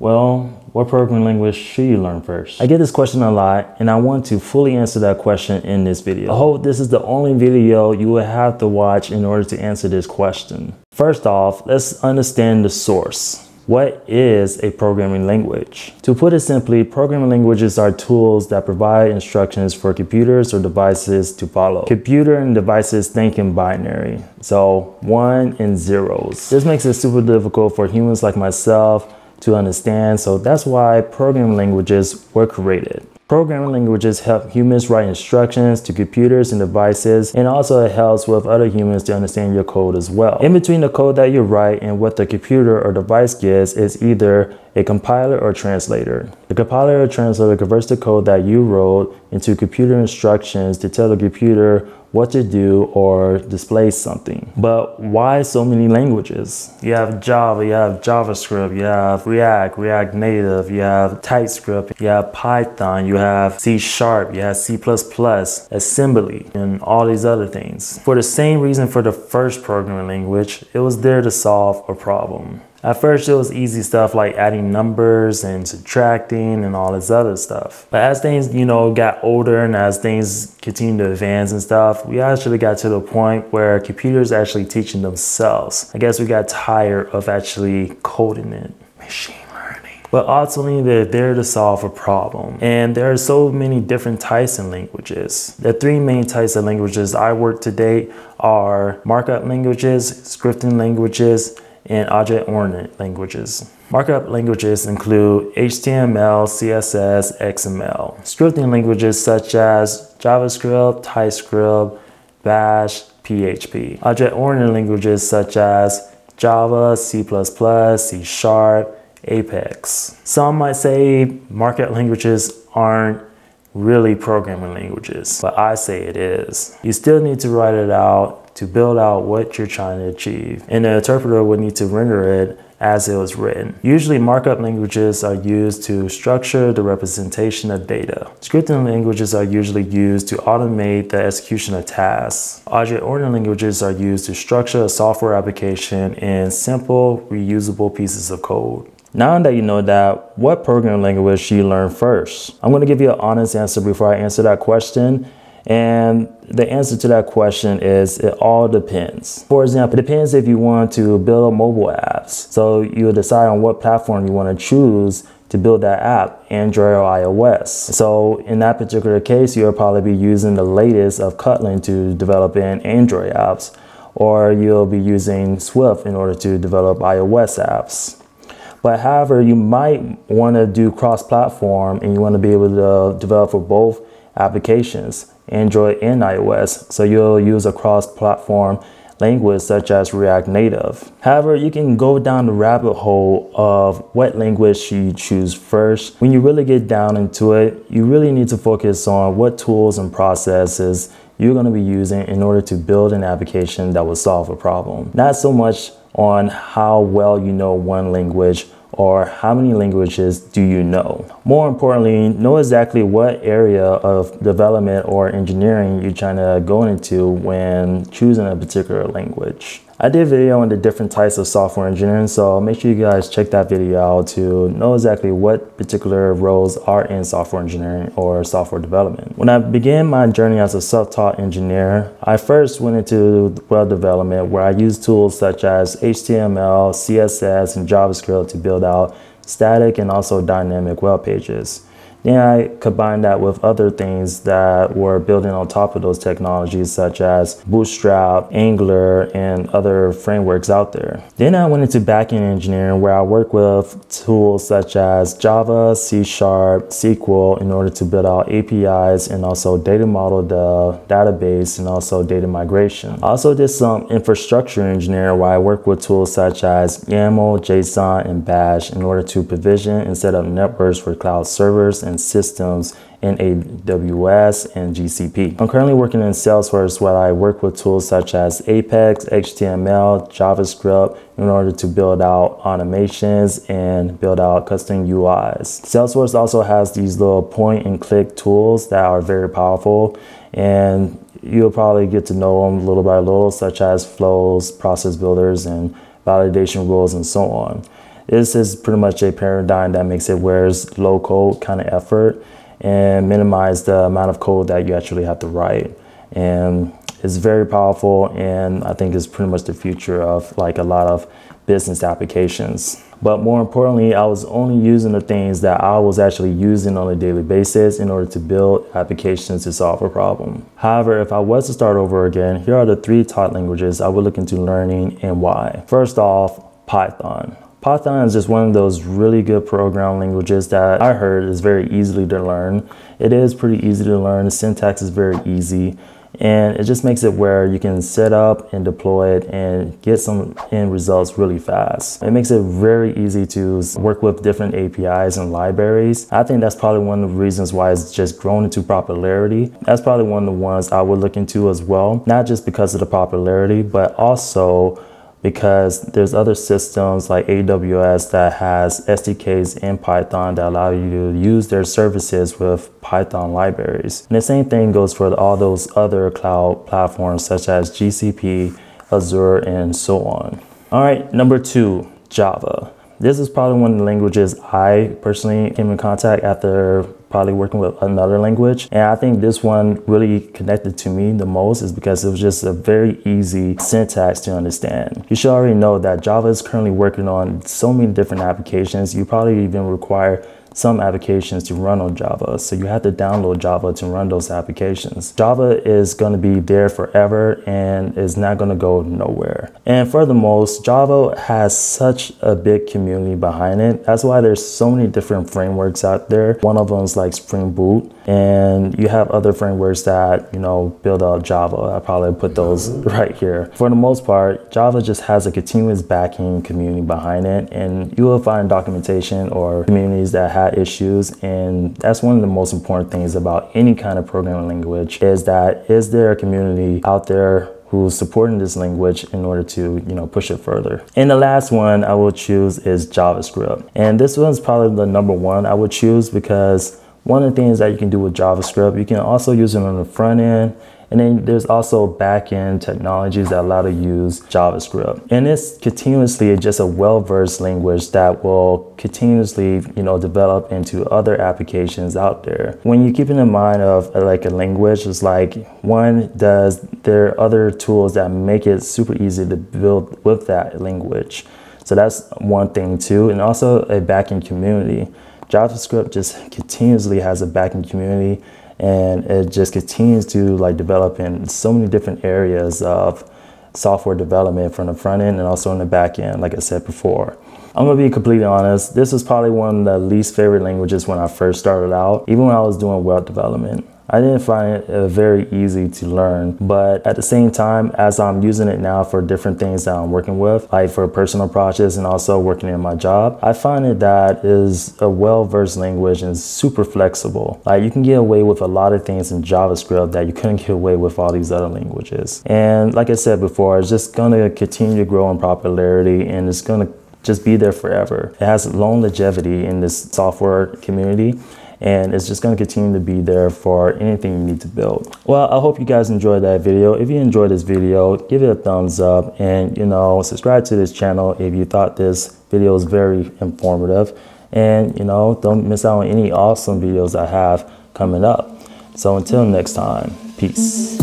Well, what programming language should you learn first? I get this question a lot and I want to fully answer that question in this video. I hope this is the only video you will have to watch in order to answer this question. First off, let's understand the source. What is a programming language? To put it simply, programming languages are tools that provide instructions for computers or devices to follow. Computer and devices think in binary, so one and zeros. This makes it super difficult for humans like myself to understand. So that's why programming languages were created. Programming languages help humans write instructions to computers and devices, and also it helps with other humans to understand your code as well. In between the code that you write and what the computer or device gets is either a compiler or translator. The compiler or translator converts the code that you wrote into computer instructions to tell the computer what to do or display something. But why so many languages? You have Java, you have JavaScript, you have React, React Native, you have TypeScript, you have Python, you have C Sharp, you have C++, assembly, and all these other things. For the same reason for the first programming language, it was there to solve a problem. At first, it was easy stuff like adding numbers and subtracting and all this other stuff. But as things, you know, got older and as things continued to advance and stuff, we actually got to the point where computers actually teaching themselves. I guess we got tired of actually coding it. Machine learning. But ultimately, they're there to solve a problem. And there are so many different types of languages. The three main types of languages I work to date are markup languages, scripting languages, and object-oriented languages. Markup languages include HTML, CSS, XML. Scripting languages such as JavaScript, TypeScript, Bash, PHP. Object-oriented languages such as Java, C++, C Sharp, Apex. Some might say markup languages aren't really programming languages, but I say it is. You still need to write it out to build out what you're trying to achieve, and the interpreter would need to render it as it was written. Usually markup languages are used to structure the representation of data. Scripting languages are usually used to automate the execution of tasks. Object-oriented languages are used to structure a software application in simple, reusable pieces of code. Now that you know that, what programming language should you learn first? I'm going to give you an honest answer before I answer that question. And the answer to that question is it all depends. For example, it depends if you want to build mobile apps. So you decide on what platform you want to choose to build that app, Android or iOS. So in that particular case, you'll probably be using the latest of Kotlin to develop in Android apps, or you'll be using Swift in order to develop iOS apps. But however, you might want to do cross-platform and you want to be able to develop for both applications, Android and iOS. So you'll use a cross-platform language such as React Native. However, you can go down the rabbit hole of what language you choose first. When you really get down into it, you really need to focus on what tools and processes you're going to be using in order to build an application that will solve a problem. Not so much on how well you know one language or how many languages do you know? More importantly, know exactly what area of development or engineering you're trying to go into when choosing a particular language. I did a video on the different types of software engineering, so make sure you guys check that video out to know exactly what particular roles are in software engineering or software development. When I began my journey as a self-taught engineer, I first went into web development where I used tools such as HTML, CSS, and JavaScript to build out static and also dynamic web pages. Then I combined that with other things that were building on top of those technologies, such as Bootstrap, Angular, and other frameworks out there. Then I went into backend engineering, where I work with tools such as Java, C Sharp, SQL, in order to build out APIs and also data model the database and also data migration. I also did some infrastructure engineering, where I work with tools such as YAML, JSON, and Bash in order to provision and set up networks for cloud servers systems in AWS and GCP. I'm currently working in Salesforce where I work with tools such as Apex, HTML, JavaScript in order to build out automations and build out custom UIs. Salesforce also has these little point and click tools that are very powerful and you'll probably get to know them little by little, such as flows, process builders, and validation rules, and so on. This is pretty much a paradigm that makes it where it's low code kind of effort and minimize the amount of code that you actually have to write. And it's very powerful, and I think it's pretty much the future of like a lot of business applications. But more importantly, I was only using the things that I was actually using on a daily basis in order to build applications to solve a problem. However, if I was to start over again, here are the three top languages I would look into learning and why. First off, Python. Python is just one of those really good programming languages that I heard is very easily to learn. It is pretty easy to learn. The syntax is very easy and it just makes it where you can set up and deploy it and get some end results really fast. It makes it very easy to work with different APIs and libraries. I think that's probably one of the reasons why it's just grown into popularity. That's probably one of the ones I would look into as well, not just because of the popularity, but also because there's other systems like AWS that has SDKs in Python that allow you to use their services with Python libraries. And the same thing goes for all those other cloud platforms such as GCP, Azure, and so on. All right, number two, Java. This is probably one of the languages I personally came in contact after probably working with another language. And I think this one really connected to me the most is because it was just a very easy syntax to understand. You should already know that Java is currently working on so many different applications. You probably even require some applications to run on Java. So you have to download Java to run those applications. Java is going to be there forever and is not going to go nowhere. And furthermore, Java has such a big community behind it. That's why there's so many different frameworks out there. One of them is like Spring Boot and you have other frameworks that, you know, build out Java. I probably put those right here. For the most part, Java just has a continuous backing community behind it. And you will find documentation or communities that have had issues. And that's one of the most important things about any kind of programming language is that is there a community out there who's supporting this language in order to you know push it further? And the last one i will choose is javascript. And this one's probably the number one i would choose because one of the things that you can do with javascript you can also use it on the front end and then there's also back-end technologies that allow to use JavaScript. And it's continuously just a well-versed language that will continuously, you know, develop into other applications out there. When you keep in mind of uh, like a language, it's like one does there are other tools that make it super easy to build with that language. So that's one thing too, and also a backend community. JavaScript just continuously has a backend community and it just continues to like develop in so many different areas of software development from the front end and also in the back end like i said before. I'm gonna be completely honest this was probably one of the least favorite languages when i first started out even when i was doing web development I didn't find it uh, very easy to learn, but at the same time, as I'm using it now for different things that I'm working with, like for personal projects and also working in my job, I find it that is a well-versed language and super flexible. Like you can get away with a lot of things in JavaScript that you couldn't get away with all these other languages. And like I said before, it's just gonna continue to grow in popularity and it's gonna just be there forever. It has long longevity in this software community and it's just going to continue to be there for anything you need to build. Well, I hope you guys enjoyed that video. If you enjoyed this video, give it a thumbs up and, you know, subscribe to this channel if you thought this video was very informative. And, you know, don't miss out on any awesome videos I have coming up. So until next time, peace.